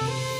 Bye.